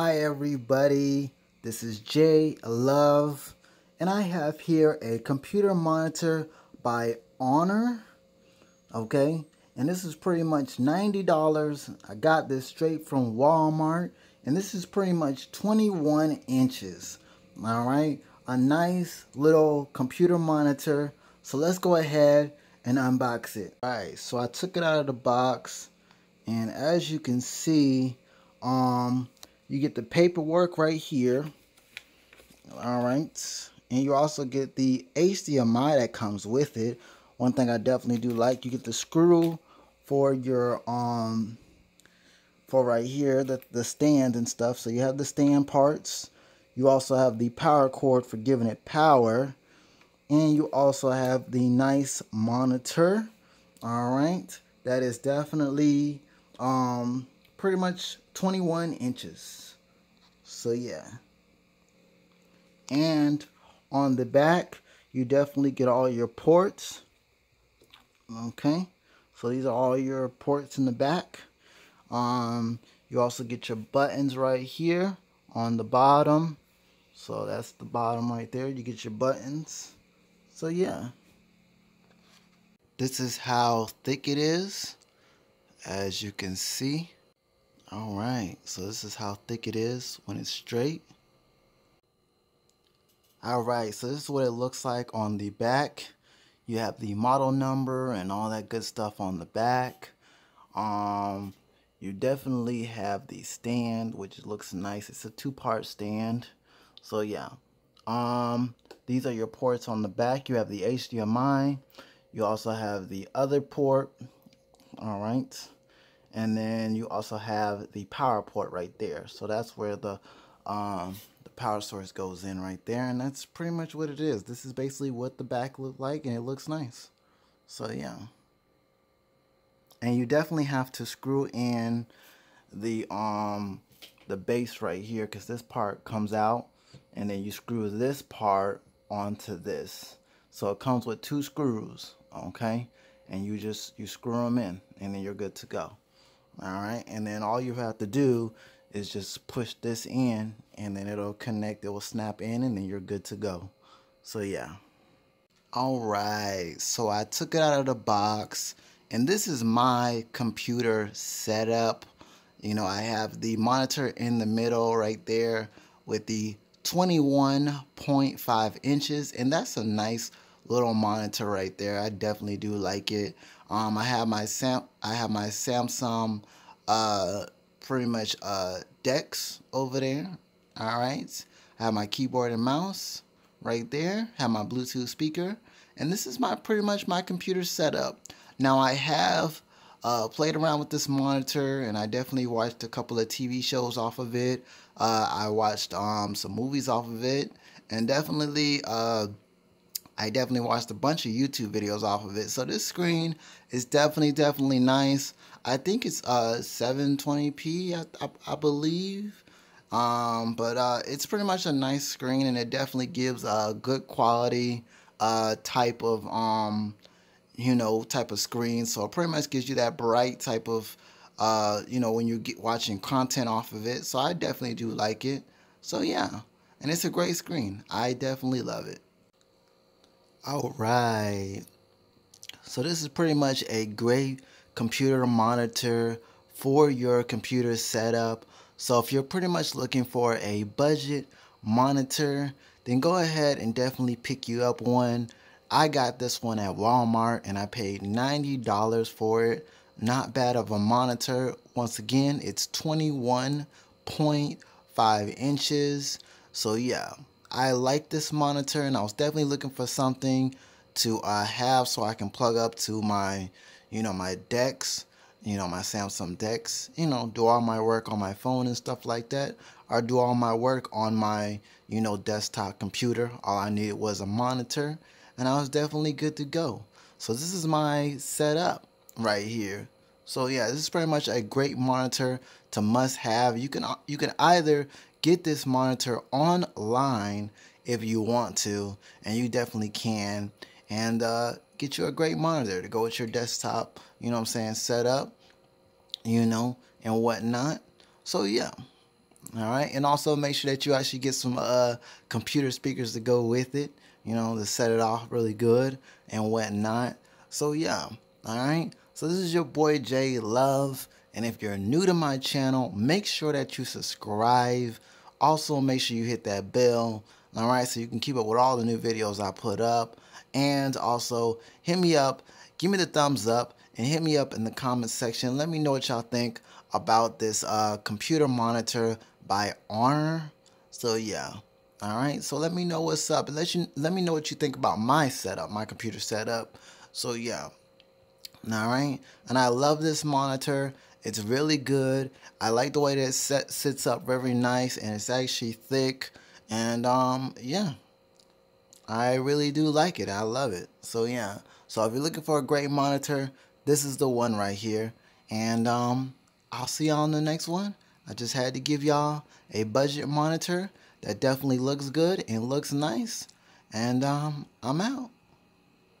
Hi everybody, this is Jay Love and I have here a computer monitor by onn, okay? And this is pretty much $90. I got this straight from Walmart and this is pretty much 21 inches, all right? A nice little computer monitor. So let's go ahead and unbox it. All right, so I took it out of the box and as you can see, um, you get the paperwork right here. All right. And you also get the HDMI that comes with it. One thing I definitely do like, you get the screw for your, um, for right here, the, the stand and stuff. So you have the stand parts. You also have the power cord for giving it power. And you also have the nice monitor. All right. That is definitely um, pretty much 21 inches. So yeah. And on the back, you definitely get all your ports. Okay. So these are all your ports in the back. Um, you also get your buttons right here on the bottom. So that's the bottom right there. You get your buttons. So yeah. This is how thick it is as you can see. All right, so this is how thick it is when it's straight. All right, so this is what it looks like on the back. You have the model number and all that good stuff on the back. Um, you definitely have the stand, which looks nice. It's a two-part stand. So yeah, um, these are your ports on the back. You have the HDMI. You also have the other port. All right and then you also have the power port right there. So that's where the um, the power source goes in right there. And that's pretty much what it is. This is basically what the back looked like and it looks nice. So yeah. And you definitely have to screw in the um the base right here because this part comes out and then you screw this part onto this. So it comes with two screws okay? And you just you screw them in and then you're good to go all right? And then all you have to do is just push this in and then it'll connect it will snap in and then you're good to go. So yeah. All right. So I took it out of the box and this is my computer setup. You know I have the monitor in the middle right there with the 21.5 inches and that's a nice little monitor right there I definitely do like it um, I have my Sam I have my Samsung uh, pretty much uh, DeX over there. All right. I have my keyboard and mouse right there. Have my Bluetooth speaker. And this is my pretty much my computer setup. Now I have uh, played around with this monitor and I definitely watched a couple of TV shows off of it. Uh, I watched um, some movies off of it and definitely uh, I definitely watched a bunch of YouTube videos off of it. So this screen is definitely, definitely nice. I think it's uh 720p, I, I, I believe. Um, but uh, it's pretty much a nice screen and it definitely gives a good quality uh, type of, um, you know, type of screen. So it pretty much gives you that bright type of, uh, you know, when you get watching content off of it. So I definitely do like it. So yeah, and it's a great screen. I definitely love it. All right. So this is pretty much a great computer monitor for your computer setup. So if you're pretty much looking for a budget monitor, then go ahead and definitely pick you up one. I got this one at Walmart and I paid $90 for it. Not bad of a monitor. Once again, it's 21.5 inches. So yeah, I like this monitor and I was definitely looking for something to uh, have so I can plug up to my, you know, my DeX, you know, my Samsung DeX, you know, do all my work on my phone and stuff like that, or do all my work on my, you know, desktop computer. All I needed was a monitor, and I was definitely good to go. So this is my setup right here. So yeah, this is pretty much a great monitor to must have. You can you can either get this monitor online if you want to, and you definitely can and uh, get you a great monitor to go with your desktop, you know what I'm saying, set up, you know, and whatnot. So, yeah. All right, and also make sure that you actually get some uh, computer speakers to go with it, you know, to set it off really good and whatnot. So yeah, all right. So this is your boy Jay Love, and if you're new to my channel, make sure that you subscribe. Also, make sure you hit that bell, all right, so you can keep up with all the new videos I put up. And also, hit me up, give me the thumbs up, and hit me up in the comment section. Let me know what y'all think about this uh, computer monitor by onn. So yeah. All right. So let me know what's up and let you let me know what you think about my setup, my computer setup. So yeah. All right. And I love this monitor. It's really good. I like the way that it set, sits up very nice and it's actually thick. And um yeah. I really do like it. I love it. So yeah. So if you're looking for a great monitor, this is the one right here. And um I'll see y'all on the next one. I just had to give y'all a budget monitor that definitely looks good and looks nice. And um, I'm out.